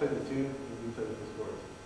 I'll play the tune and you play the chorus.